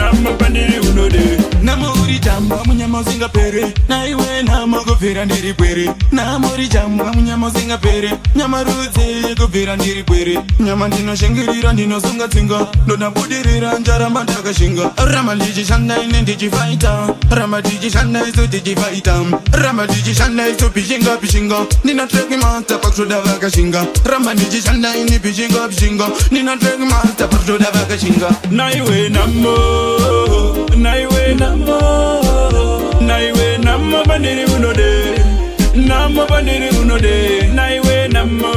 I'm a bandit. jamba munyama usingapere naiwe namo kubvira ndiri gwere namo ri jamba munyama usingapere nyama rudze kubvira ndiri gwere nyama ndinoshengerira ndinosunga tsinga ndonabudirira njaramba ndakashinga ramba ndichishanda ine ndichifaita ramba tichishanda iso tichifaita ramba tichishanda iso pishinga pishinga ndinatrekimasta pakutoda vakashinga ramba ndichishanda ine pishinga pishinga ndinatrekimasta pakutoda vakashinga naiwe namo naiwe namo namobaniri unode namobaniri unode naiwe namo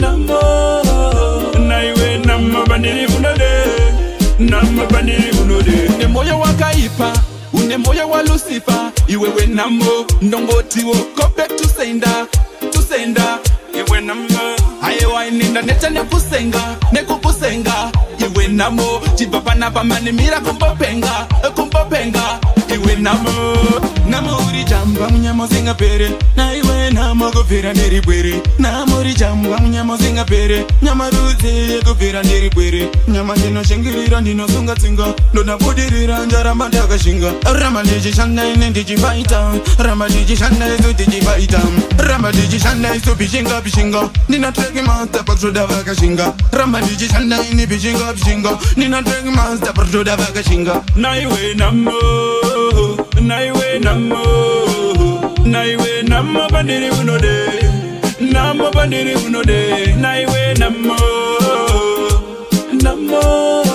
namo naiwe namobaniri unode namobaniri unode une moyo wakaipa une moyo wa lucifa iwewe namo ndongotiwo kope tusenda tusenda aewainenda neta nekusenga nekukusenga iwe namo chibva panapa manimira kumbopenga kumbopenga naiwe namo namouri jamba munyama usingapere naiwe namo kubvira nderibwere namouri jamba munyama usingapere nyama rudze yekubvira nderibwere nyama ndinoshingirira ndinosungatsinga ndonabudirira ndaramba ndakashinga ramba ndichishanda ine ndichifaita ramba ndichishanda isu tichifaita ramba ndichishanda isu pishinga pishinga ndinatreki masta patoda vakashinga ramba ndichishanda ine pishinga pishinga ndinatreki masta patoda vakashinga naiwe namo naiwe namo naiwe namo bandiri unode namo bandiri unode naiwe namo namo